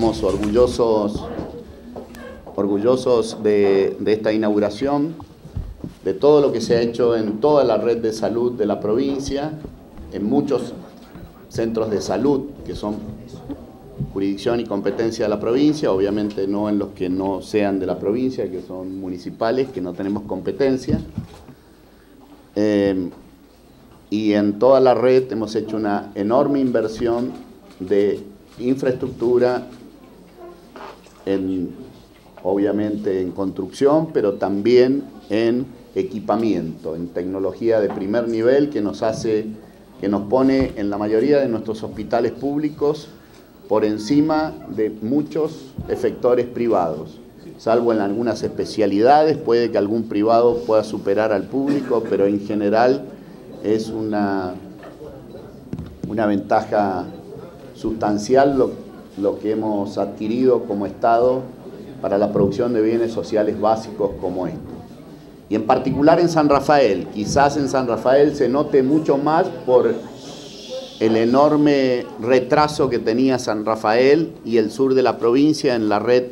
Estamos orgullosos, orgullosos de, esta inauguración, de todo lo que se ha hecho en toda la red de salud de la provincia, en muchos centros de salud que son jurisdicción y competencia de la provincia, obviamente no en los que no sean de la provincia, que son municipales, que no tenemos competencia. Eh, y en toda la red hemos hecho una enorme inversión de infraestructura, en, obviamente en construcción, pero también en equipamiento, en tecnología de primer nivel que nos hace, que nos pone en la mayoría de nuestros hospitales públicos por encima de muchos efectores privados. Salvo en algunas especialidades, puede que algún privado pueda superar al público, pero en general es una, una ventaja sustancial lo, lo que hemos adquirido como Estado para la producción de bienes sociales básicos como este. Y en particular en San Rafael, quizás en San Rafael se note mucho más por el enorme retraso que tenía San Rafael y el sur de la provincia en la red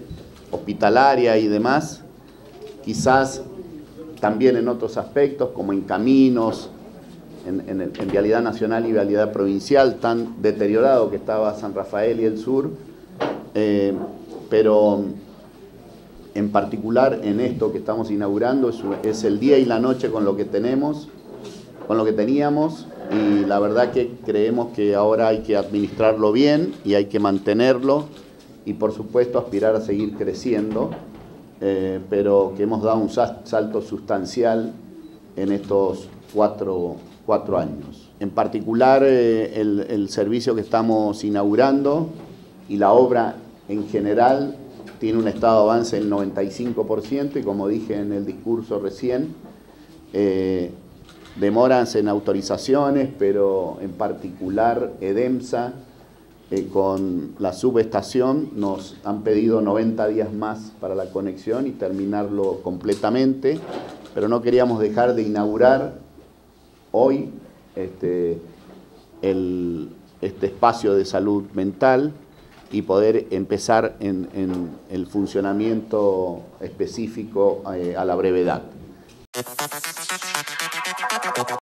hospitalaria y demás, quizás también en otros aspectos como en caminos, en, vialidad nacional y vialidad provincial, tan deteriorado que estaba San Rafael y el sur, eh, pero en particular en esto que estamos inaugurando es, es el día y la noche con lo que tenemos, con lo que teníamos y la verdad que creemos que ahora hay que administrarlo bien y hay que mantenerlo y por supuesto aspirar a seguir creciendo, eh, pero que hemos dado un salto sustancial en estos cuatro, años. En particular eh, el, servicio que estamos inaugurando y la obra en general tiene un estado de avance del 95% y como dije en el discurso recién, eh, en autorizaciones, pero en particular EDEMSA eh, con la subestación nos han pedido 90 días más para la conexión y terminarlo completamente, pero no queríamos dejar de inaugurar hoy este, este espacio de salud mental y poder empezar en, el funcionamiento específico eh, a la brevedad.